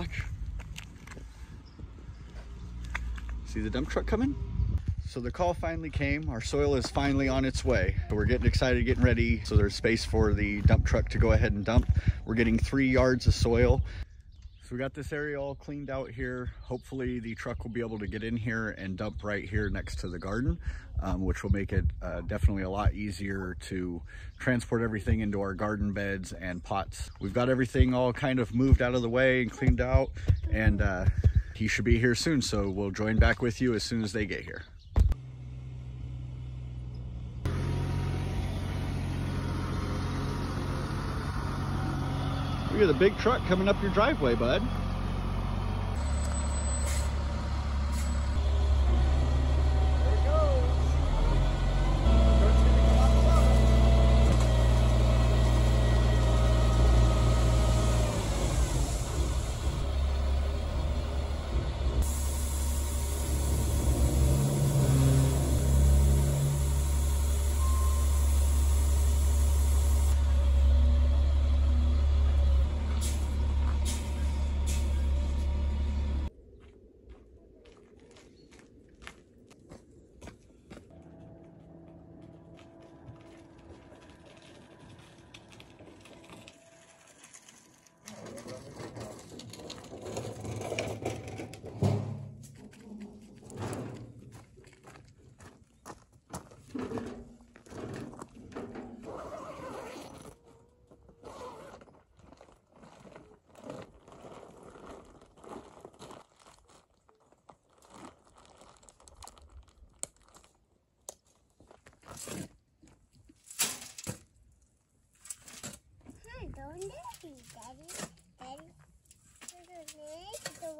Watch. See the dump truck coming? So the call finally came. Our soil is finally on its way. We're getting excited, getting ready. So there's space for the dump truck to go ahead and dump. We're getting three yards of soil. We got this area all cleaned out here. Hopefully the truck will be able to get in here and dump right here next to the garden, um, which will make it uh, definitely a lot easier to transport everything into our garden beds and pots. We've got everything all kind of moved out of the way and cleaned out and uh, he should be here soon. So we'll join back with you as soon as they get here. Look at the big truck coming up your driveway, bud. Hi, don't Daddy. Daddy. Daddy. The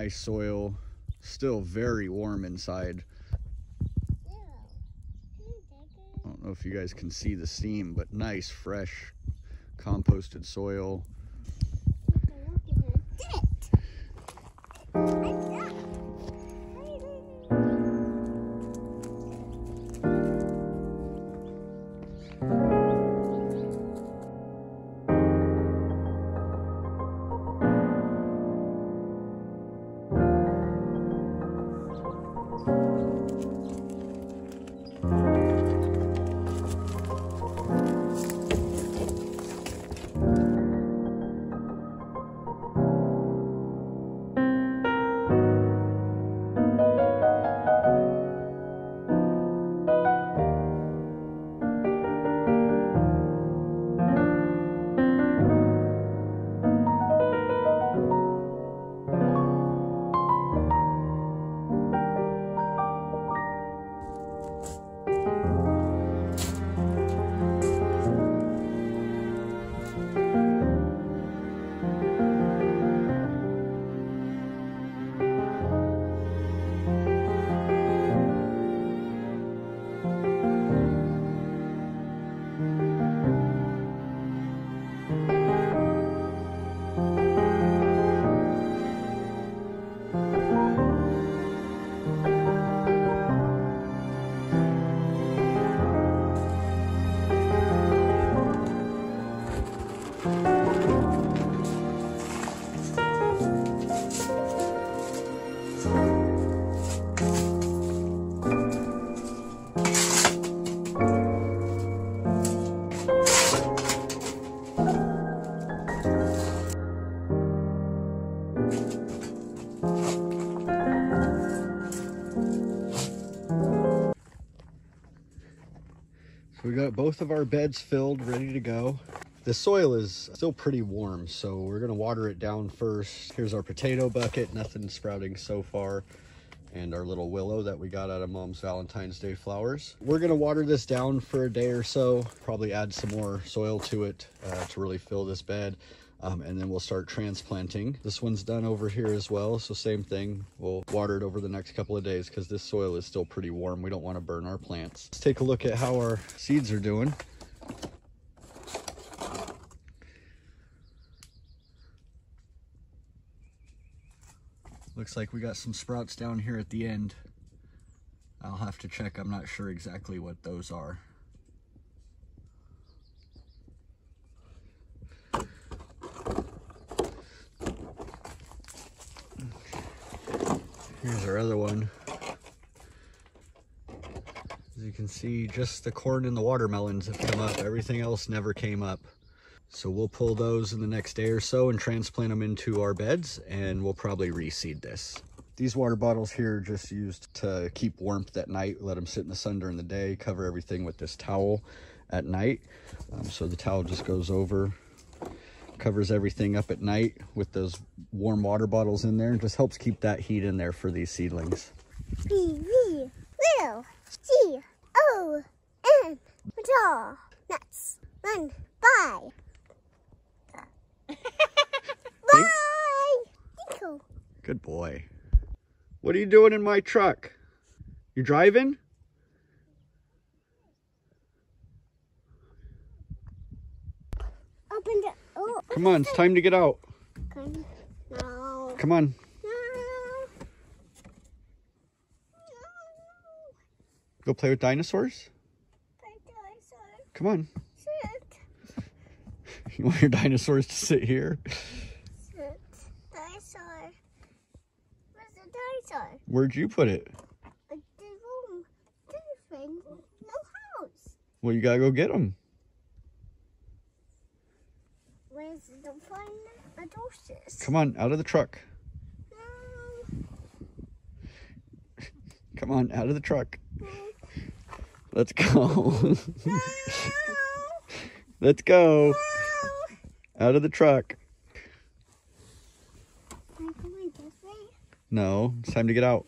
nice soil, still very warm inside. I don't know if you guys can see the steam, but nice, fresh, composted soil. So we got both of our beds filled, ready to go. The soil is still pretty warm, so we're gonna water it down first. Here's our potato bucket, nothing sprouting so far. and our little willow that we got out of mom's Valentine's Day flowers. We're gonna water this down for a day or so, probably add some more soil to it uh, to really fill this bed. Um, and then we'll start transplanting. This one's done over here as well, so same thing. We'll water it over the next couple of days because this soil is still pretty warm. We don't want to burn our plants. Let's take a look at how our seeds are doing. Looks like we got some sprouts down here at the end. I'll have to check. I'm not sure exactly what those are. Here's our other one. As you can see, just the corn and the watermelons have come up. Everything else never came up. So we'll pull those in the next day or so and transplant them into our beds and we'll probably reseed this. These water bottles here are just used to keep warmth at night, let them sit in the sun during the day, cover everything with this towel at night. Um, so the towel just goes over, covers everything up at night with those warm water bottles in there and just helps keep that heat in there for these seedlings. B V run by. Bye. Tinkle. Good boy. What are you doing in my truck? You driving? Come on, it's time to get out. Come. No. Come on. No. Go play with dinosaurs? Dinosaur. Come on. Sit. You want your dinosaurs to sit here? Sit. Dinosaur. Where's the dinosaur? Where'd you put it? The room. No house. Well, you gotta go get them. Where's the fun? The doses. Come on, out of the truck. No. Come on, out of the truck. Let's go. No. Let's go. No. Out of the truck. Am I going this? No, it's time to get out.